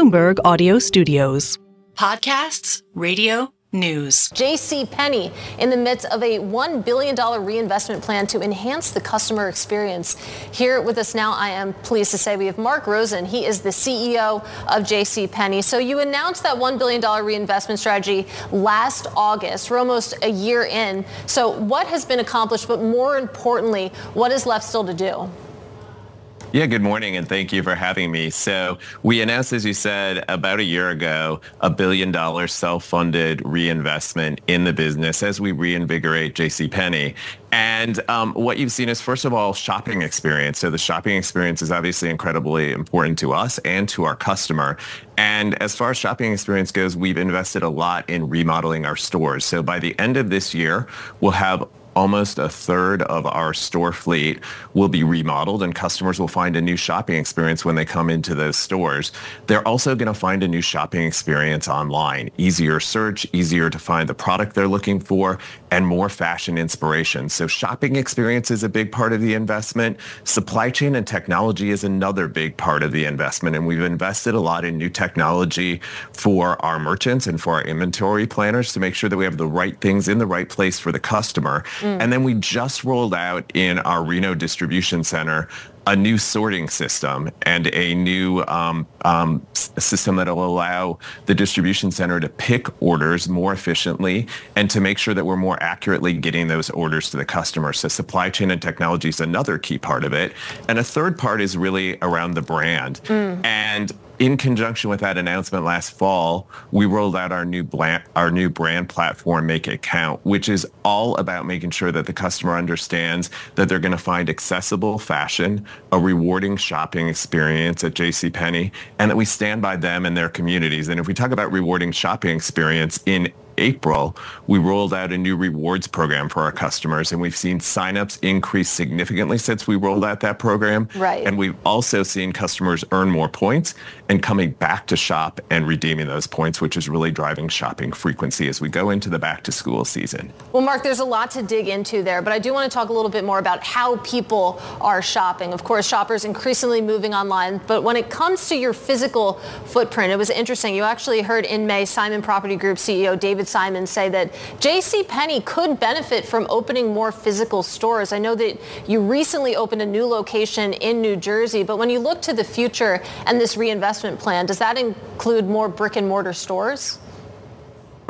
Bloomberg Audio Studios. Podcasts, radio, news. J.C. Penney in the midst of a $1 billion reinvestment plan to enhance the customer experience. Here with us now, I am pleased to say we have Marc Rosen. He is the CEO of J.C. Penney. So you announced that $1 billion reinvestment strategy last August. We're almost a year in. So what has been accomplished, but more importantly, what is left still to do? Yeah, good morning, and thank you for having me. So we announced, as you said, about a year ago, a billion dollar self-funded reinvestment in the business as we reinvigorate JCPenney. And um, what you've seen is, first of all, shopping experience. So the shopping experience is obviously incredibly important to us and to our customer. And as far as shopping experience goes, we've invested a lot in remodeling our stores. So by the end of this year, we'll have almost a third of our store fleet will be remodeled and customers will find a new shopping experience when they come into those stores. They're also going to find a new shopping experience online. Easier search, easier to find the product they're looking for, and more fashion inspiration. So shopping experience is a big part of the investment. Supply chain and technology is another big part of the investment. And we've invested a lot in new technology for our merchants and for our inventory planners to make sure that we have the right things in the right place for the customer. Mm. And then we just rolled out in our Reno distribution center a new sorting system and a new um, um, system that will allow the distribution center to pick orders more efficiently and to make sure that we're more accurately getting those orders to the customer. So supply chain and technology is another key part of it. And a third part is really around the brand. Mm. And in conjunction with that announcement last fall, we rolled out our new brand, our new brand platform, Make It Count, which is all about making sure that the customer understands that they're going to find accessible fashion, a rewarding shopping experience at JCPenney, and that we stand by them and their communities. And if we talk about rewarding shopping experience in April, we rolled out a new rewards program for our customers, and we've seen signups increase significantly since we rolled out that program. Right. And we've also seen customers earn more points and coming back to shop and redeeming those points, which is really driving shopping frequency as we go into the back to school season. Well, Marc, there's a lot to dig into there, but I do want to talk a little bit more about how people are shopping. Of course, shoppers increasingly moving online, but when it comes to your physical footprint, it was interesting. You actually heard in May Simon Property Group CEO David Simon say that J.C. Penney could benefit from opening more physical stores. I know that you recently opened a new location in New Jersey, but when you look to the future and this reinvestment plan, does that include more brick and mortar stores?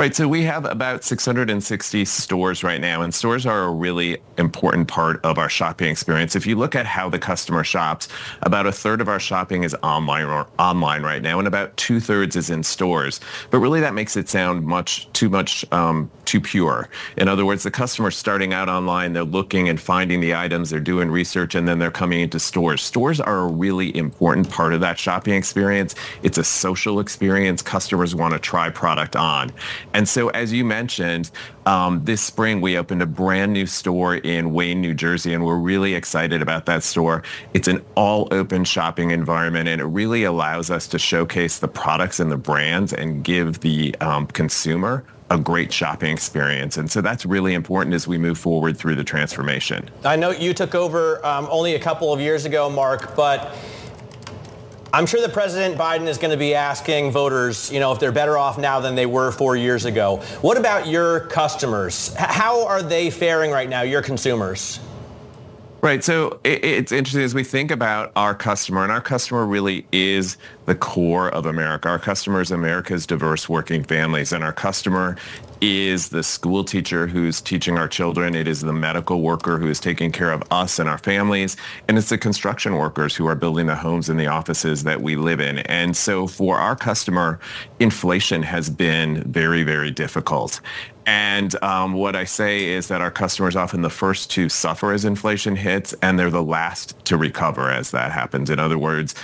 Right. So we have about 660 stores right now, and stores are a really important part of our shopping experience. If you look at how the customer shops, about a third of our shopping is online or online right now, and about two thirds is in stores. But really, that makes it sound much too much um, too pure. In other words, the customer's starting out online, they're looking and finding the items, they're doing research, and then they're coming into stores. Stores are a really important part of that shopping experience. It's a social experience. Customers want to try product on. And so as you mentioned, um, this spring we opened a brand new store in Wayne, New Jersey, and we're really excited about that store. It's an all open shopping environment and it really allows us to showcase the products and the brands and give the um, consumer a great shopping experience. And so that's really important as we move forward through the transformation. I know you took over um, only a couple of years ago, Marc, but I'm sure that President Biden is going to be asking voters, you know, if they're better off now than they were four years ago. What about your customers? How are they faring right now, your consumers? Right. So it's interesting as we think about our customer, and our customer really is the core of America. Our customer is America's diverse working families, and our customer is the school teacher who's teaching our children. It is the medical worker who is taking care of us and our families. And it's the construction workers who are building the homes and the offices that we live in. And so for our customer, inflation has been very, very difficult. And um, what I say is that our customers often the first to suffer as inflation hits, and they're the last to recover as that happens. In other words,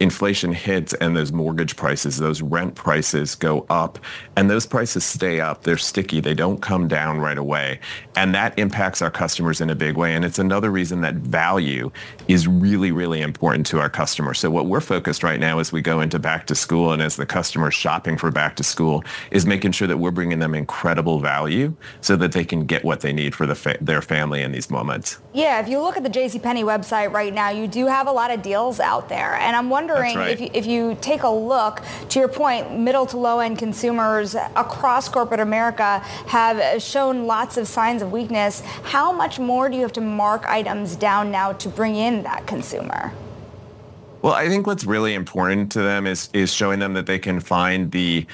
inflation hits and those mortgage prices, those rent prices go up and those prices stay up. They're sticky. They don't come down right away. And that impacts our customers in a big way. And it's another reason that value is really, really important to our customers. So what we're focused right now as we go into back to school and as the customer shopping for back to school is making sure that we're bringing them incredible value so that they can get what they need for the fa- their family in these moments. Yeah, if you look at the JCPenney website right now, you do have a lot of deals out there. And I'm wondering right. if, you, if you take a look, to your point, middle to low end consumers across corporate America have shown lots of signs of weakness. How much more do you have to mark items down now to bring in that consumer? Well, I think what's really important to them is is showing them that they can find the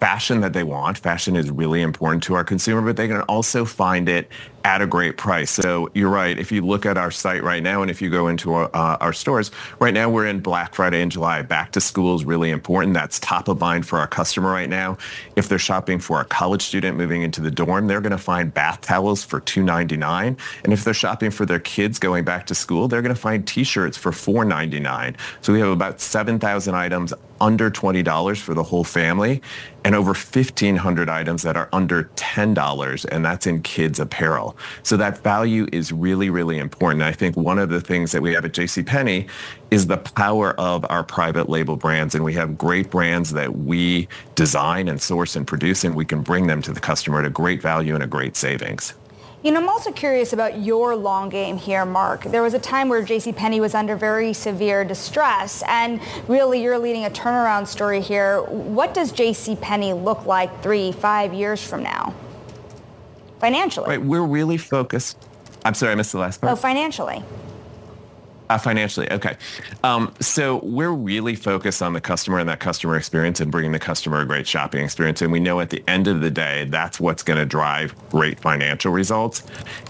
fashion that they want. Fashion is really important to our consumer, but they can also find it at a great price. So you're right. If you look at our site right now, and if you go into our, uh, our stores, right now we're in Black Friday in July. Back to school is really important. That's top of mind for our customer right now. If they're shopping for a college student moving into the dorm, they're going to find bath towels for $2.99. And if they're shopping for their kids going back to school, they're going to find t-shirts for $4.99. So we have about 7,000 items under $20 for the whole family and over 1,500 items that are under $10, and that's in kids apparel. So that value is really, really important. I think one of the things that we have at JCPenney is the power of our private label brands. And we have great brands that we design and source and produce, and we can bring them to the customer at a great value and a great savings. You know, I'm also curious about your long game here, Marc. There was a time where JCPenney was under very severe distress, and really you're leading a turnaround story here. What does JCPenney look like three, five years from now? Financially. Right, we're really focused. I'm sorry, I missed the last part. Oh, financially. Uh, financially, okay. Um, so we're really focused on the customer and that customer experience and bringing the customer a great shopping experience. And we know at the end of the day, that's what's going to drive great financial results.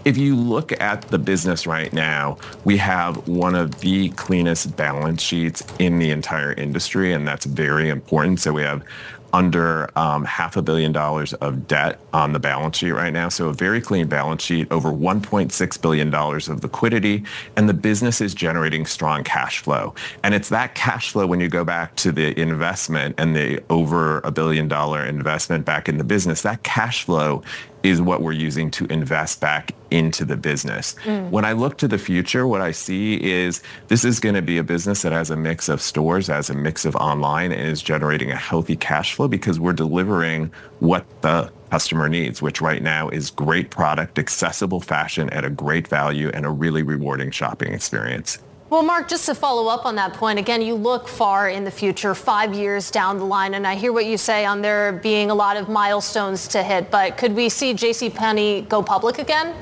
If you look at the business right now, we have one of the cleanest balance sheets in the entire industry, and that's very important. So we have under um, half a billion dollars of debt on the balance sheet right now. So a very clean balance sheet, over $1.6 billion of liquidity, and the business is generating strong cash flow. And it's that cash flow when you go back to the investment and the over a billion dollar investment back in the business, that cash flow is what we're using to invest back into the business. Mm. When I look to the future, what I see is this is going to be a business that has a mix of stores, has a mix of online, and is generating a healthy cash flow because we're delivering what the customer needs, which right now is great product, accessible fashion at a great value, and a really rewarding shopping experience. Well, Marc, just to follow up on that point, again, you look far in the future, five years down the line, and I hear what you say on there being a lot of milestones to hit, but could we see JCPenney go public again?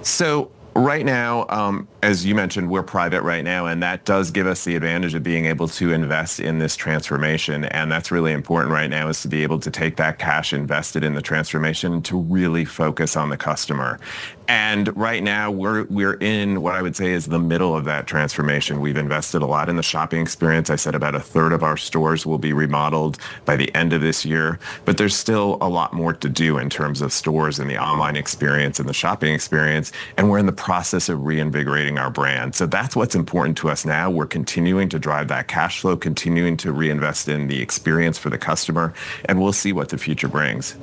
So right now, um, as you mentioned, we're private right now, and that does give us the advantage of being able to invest in this transformation. And that's really important right now is to be able to take that cash invested in the transformation to really focus on the customer. And right now we're we're in what I would say is the middle of that transformation. We've invested a lot in the shopping experience. I said about a third of our stores will be remodeled by the end of this year, but there's still a lot more to do in terms of stores and the online experience and the shopping experience. And we're in the process of reinvigorating our brand. So that's what's important to us now. We're continuing to drive that cash flow, continuing to reinvest in the experience for the customer, and we'll see what the future brings.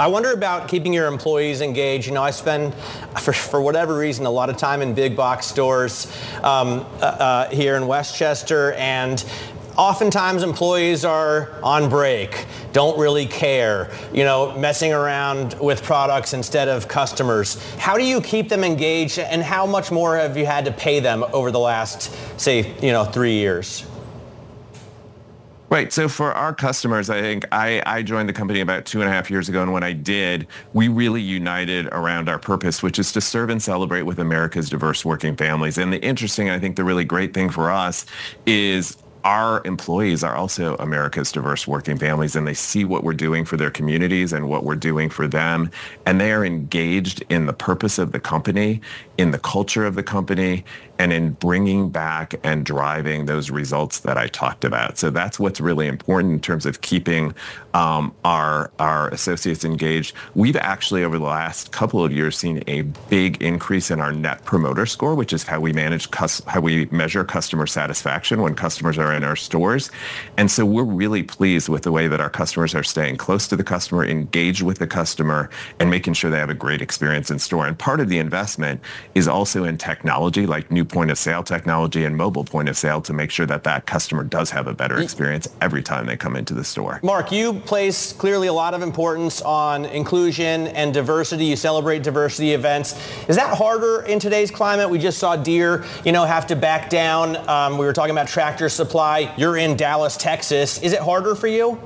I wonder about keeping your employees engaged. You know, I spend, for, for whatever reason, a lot of time in big box stores um, uh, uh, here in Westchester, and oftentimes employees are on break, don't really care, you know, messing around with products instead of customers. How do you keep them engaged and how much more have you had to pay them over the last, say, you know, three years? Right. So for our customers, I think I, I joined the company about two and a half years ago. And when I did, we really united around our purpose, which is to serve and celebrate with America's diverse working families. And the interesting, I think the really great thing for us is our employees are also America's diverse working families and they see what we're doing for their communities and what we're doing for them. And they are engaged in the purpose of the company, in the culture of the company, and in bringing back and driving those results that I talked about. So that's what's really important in terms of keeping um, our our associates engaged. We've actually over the last couple of years seen a big increase in our net promoter score, which is how we manage cus- how we measure customer satisfaction when customers are in our stores. And so we're really pleased with the way that our customers are staying close to the customer, engaged with the customer, and making sure they have a great experience in store. And part of the investment is also in technology like new point of sale technology and mobile point of sale to make sure that that customer does have a better experience every time they come into the store. Marc, you place clearly a lot of importance on inclusion and diversity. You celebrate diversity events. Is that harder in today's climate? We just saw Deere, you know, have to back down. Um, we were talking about tractor supply. You're in Dallas, Texas. Is it harder for you?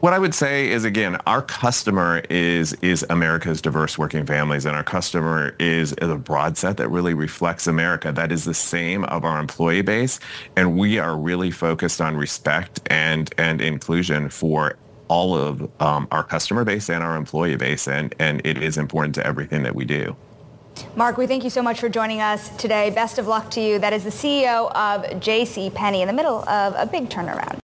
What I would say is again, our customer is is America's diverse working families, and our customer is, is a broad set that really reflects America. That is the same of our employee base, and we are really focused on respect and and inclusion for all of um, our customer base and our employee base, and and it is important to everything that we do. Marc, we thank you so much for joining us today. Best of luck to you. That is the CEO of J.C. Penney in the middle of a big turnaround.